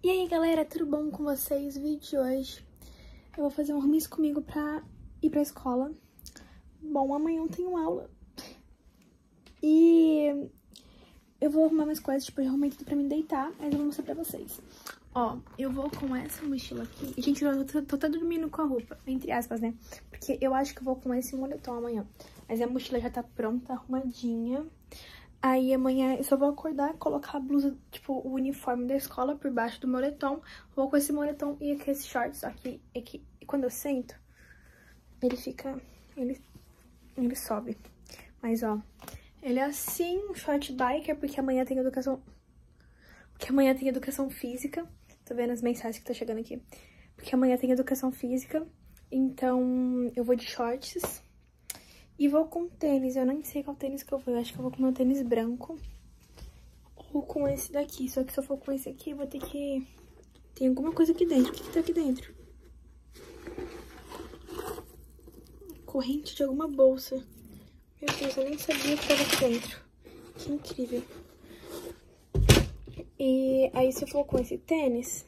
E aí galera, tudo bom com vocês? O vídeo de hoje eu vou fazer um remis comigo pra ir pra escola. Bom, amanhã eu tenho aula. E eu vou arrumar mais coisas, tipo, eu arrumei tudo pra me deitar, mas eu vou mostrar pra vocês. Ó, eu vou com essa mochila aqui. Gente, eu tô, tô até dormindo com a roupa, entre aspas, né? Porque eu acho que eu vou com esse moletom amanhã. Mas a mochila já tá pronta, arrumadinha. Aí amanhã eu só vou acordar, colocar a blusa, tipo, o uniforme da escola por baixo do moletom. Vou com esse moletom e aqui esse shorts. Que, é que quando eu sento, ele fica... Ele, ele sobe. Mas, ó, ele é assim, um short biker, porque amanhã tem educação... Porque amanhã tem educação física. Tô vendo as mensagens que tá chegando aqui. Porque amanhã tem educação física. Então, eu vou de shorts e vou com tênis, eu nem sei qual tênis que eu vou. Eu acho que eu vou com meu tênis branco. Ou com esse daqui. Só que se eu for com esse aqui, eu vou ter que... Tem alguma coisa aqui dentro. O que, que tá aqui dentro? Corrente de alguma bolsa. Meu Deus, eu nem sabia que tava aqui dentro. Que incrível. E aí, se eu for com esse tênis,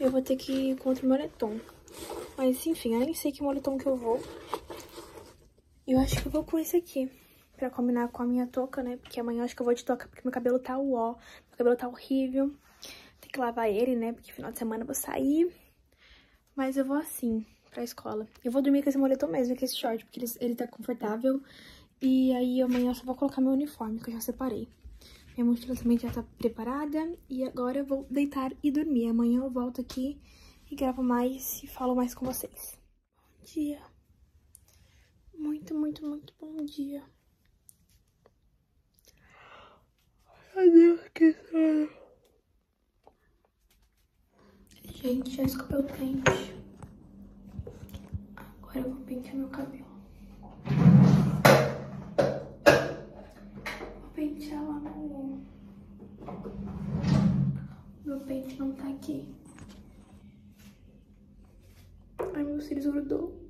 eu vou ter que ir contra o moletom. Mas, enfim, eu nem sei que moletom que eu vou. Eu acho que eu vou com esse aqui, pra combinar com a minha touca, né? Porque amanhã eu acho que eu vou de touca, porque meu cabelo tá uó, meu cabelo tá horrível. Tem que lavar ele, né? Porque final de semana eu vou sair. Mas eu vou assim, pra escola. Eu vou dormir com esse moletom mesmo, com esse short, porque ele, ele tá confortável. E aí amanhã eu só vou colocar meu uniforme, que eu já separei. Minha mochila também já tá preparada. E agora eu vou deitar e dormir. Amanhã eu volto aqui e gravo mais e falo mais com vocês. Bom dia. Muito, muito, muito bom dia. Meu Deus, que sono. Gente, já escovei o dente. Agora eu vou pentear meu cabelo. Vou pentear lá no... Meu pente não tá aqui. Ai, meu cílios grudou.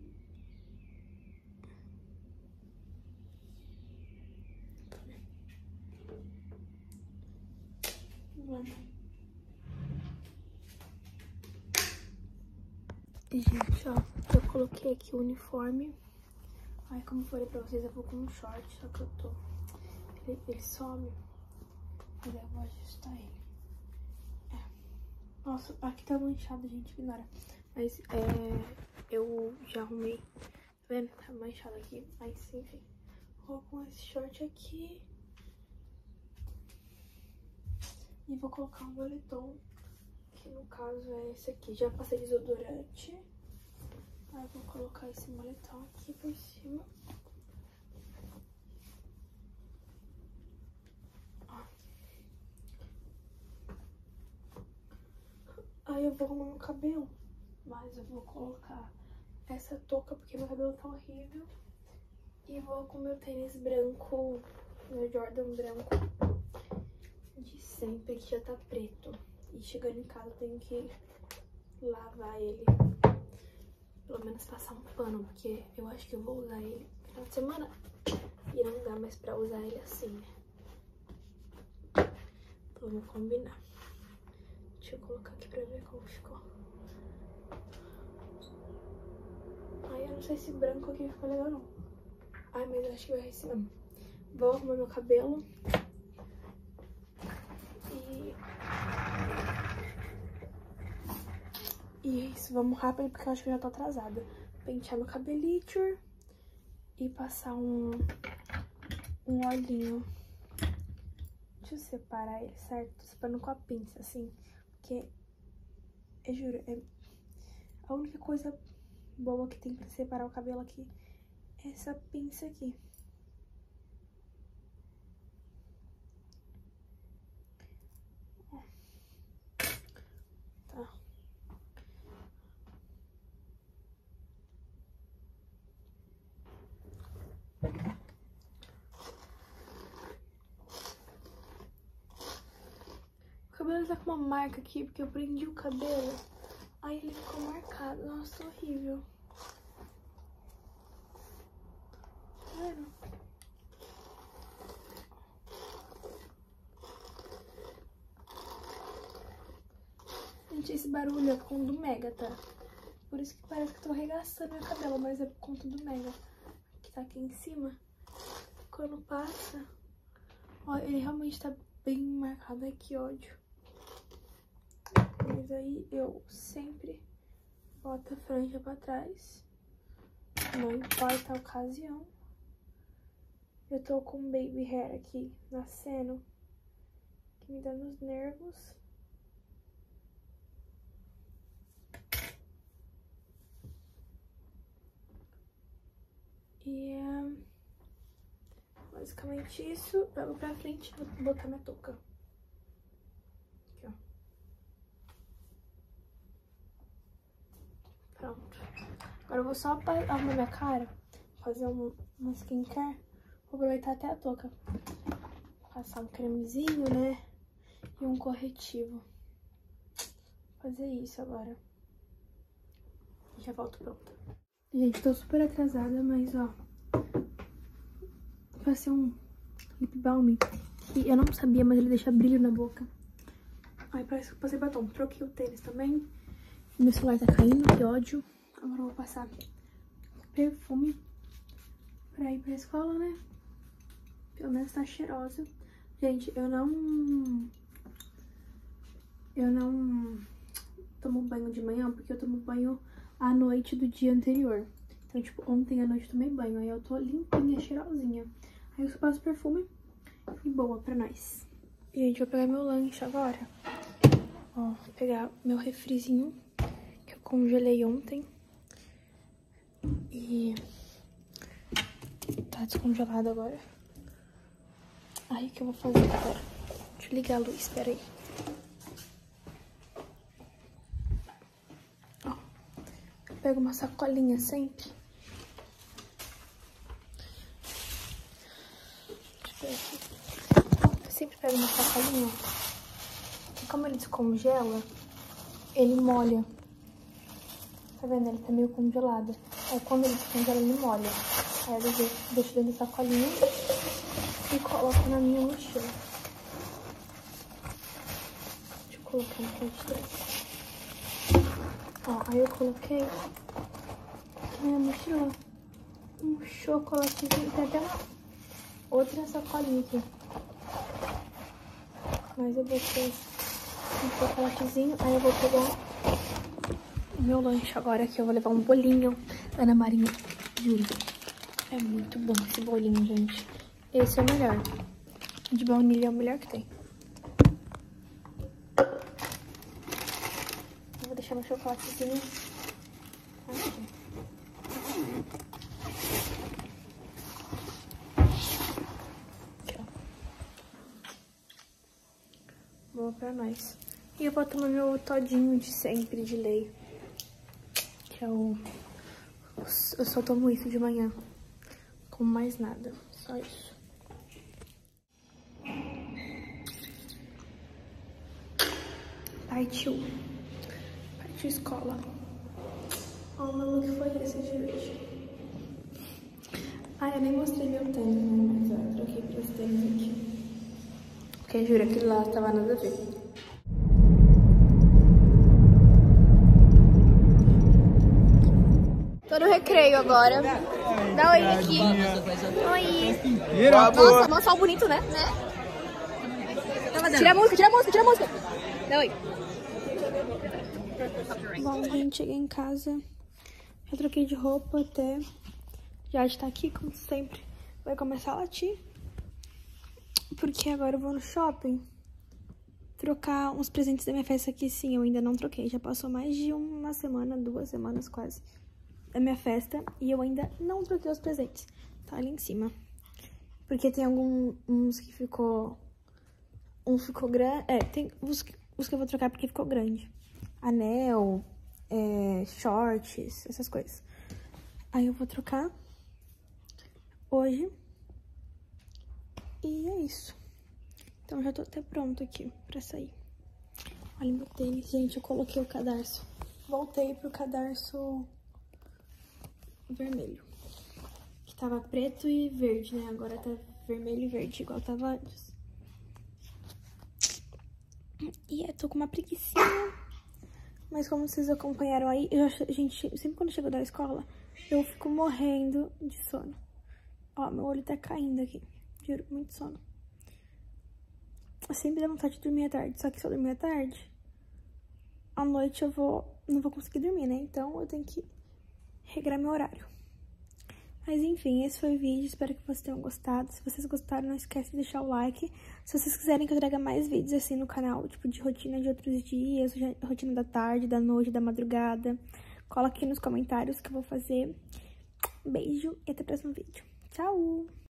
Gente, ó, eu coloquei aqui o uniforme. Ai, como eu falei pra vocês, eu vou com um short, só que eu tô... Ele, ele some. Mas eu vou ajustar ele. É. Nossa, aqui tá manchado, gente, ignora. Mas, é... Eu já arrumei. Tá vendo? Tá manchado aqui. Mas, enfim. Vou com esse short aqui. E vou colocar um moletom, que no caso é esse aqui. Já passei desodorante. Aí vou colocar esse moletom aqui por cima. Aí eu vou arrumar meu cabelo. Mas eu vou colocar essa touca porque meu cabelo tá horrível. E vou com meu tênis branco, meu Jordan branco de sempre, que já tá preto. E chegando em casa eu tenho que lavar ele. Pelo menos passar um pano, porque eu acho que eu vou usar ele no final de semana. E não dá mais pra usar ele assim, né? Então vou combinar. Deixa eu colocar aqui pra ver como ficou. Ai, eu não sei se branco aqui ficou legal não. Ai, mas eu acho que vai ser. Vou arrumar meu cabelo. E é isso, vamos rápido porque eu acho que eu já tô atrasada. Pentear meu cabelito e passar um, um olhinho. Deixa eu separar ele, certo? Separando com a pinça, assim. Porque, eu juro, é a única coisa boa que tem pra separar o cabelo aqui é essa pinça aqui. Cabelo tá com uma marca aqui, porque eu prendi o cabelo. Aí ele ficou marcado. Nossa, horrível. Tá vendo? Gente, esse barulho é por conta do Mega, tá? Por isso que parece que eu tô arregaçando meu cabelo, mas é por conta do Mega. Que tá aqui em cima. Quando passa... Ó, ele realmente tá bem marcado. Ai, que ódio. Mas aí eu sempre boto a franja pra trás. Não importa a ocasião. Eu tô com um baby hair aqui nascendo. Que me dá nos nervos. E é basicamente isso. Pego pra frente vou botar minha touca. Aqui, ó. Pronto. Agora eu vou só arrumar minha cara, fazer um, uma skincare. Vou aproveitar até a touca. Passar um cremezinho, né? E um corretivo. Vou fazer isso agora. Já volto pronta. Gente, tô super atrasada, mas ó. Passei um lip balm que eu não sabia, mas ele deixa brilho na boca. Ai, parece que eu passei batom. Troquei o tênis também. Meu celular tá caindo, que ódio. Agora eu vou passar perfume pra ir pra escola, né? Pelo menos tá cheirosa. Gente, eu não... Eu não tomo banho de manhã, porque eu tomo banho à noite do dia anterior. Então, tipo, ontem à noite eu tomei banho, aí eu tô limpinha, cheirosinha. Aí eu só passo perfume e boa pra nós. Gente, vou pegar meu lanche agora. Ó, vou pegar meu refrizinho, que eu congelei ontem. E tá descongelado agora. Aí, o que eu vou fazer agora? Deixa eu ligar a luz, espera aí. Ó, eu pego uma sacolinha sempre. Eu sempre pego uma sacolinha. E como ele descongela, ele molha. Tá vendo? Ele tá meio congelado. Aí quando ele descongela, ele molha. Aí eu deixo dentro da sacolinha e coloco na minha mochila. Deixa eu colocar frente dele. Ó, aí eu coloquei na minha mochila um chocolatezinho. Tem até uma outra sacolinha aqui. Mas eu botei um chocolatezinho. Aí eu vou pegar meu lanche agora, que eu vou levar um bolinho. Ana Marinha, juro. É muito bom esse bolinho, gente. Esse é o melhor. De baunilha é o melhor que tem. Eu vou deixar meu chocolatezinho aqui. Aqui. Boa pra nós. E eu vou tomar meu todinho de sempre, de lei. Que é o... Eu só tomo isso de manhã. Com mais nada. Só isso. Partiu. Partiu escola. Ó, oh, meu look foi esse de hoje. Ah, eu nem mostrei meu tênis, né? Mas eu troquei pros tênis aqui. Porque juro, aquilo lá tava nada a ver. No recreio agora. Dá oi aqui. Oi. Nossa, mó sol bonito, né? né? Tira a música, tira a música, tira a música. Dá oi. Bom, gente, cheguei em casa. Já troquei de roupa até. Já está aqui, como sempre. Vai começar a latir. Porque agora eu vou no shopping trocar uns presentes da minha festa que sim, eu ainda não troquei. Já passou mais de uma semana, duas semanas quase, da minha festa. E eu ainda não troquei os presentes. Tá ali em cima. Porque tem alguns que ficou... Um ficou grande... É, tem os, os que eu vou trocar porque ficou grande. Anel, é, shorts, essas coisas. Aí eu vou trocar hoje. E é isso. Então já tô até pronto aqui pra sair. Olha meu tênis, gente, eu coloquei o cadarço. Voltei pro cadarço vermelho. Que tava preto e verde, né? Agora tá vermelho e verde, igual tava antes. E eu tô com uma preguiçinha. Mas como vocês acompanharam aí, eu, gente, sempre quando eu chego da escola, eu fico morrendo de sono. Ó, meu olho tá caindo aqui. Juro, muito sono. Eu sempre dá vontade de dormir à tarde, só que se eu dormir à tarde, à noite eu vou, não vou conseguir dormir, né? Então eu tenho que regrar meu horário. Mas enfim, esse foi o vídeo, espero que vocês tenham gostado. Se vocês gostaram, não esquece de deixar o like. Se vocês quiserem que eu traga mais vídeos assim no canal, tipo de rotina de outros dias, rotina da tarde, da noite, da madrugada, cola aqui nos comentários que eu vou fazer. Beijo e até o próximo vídeo. Tchau!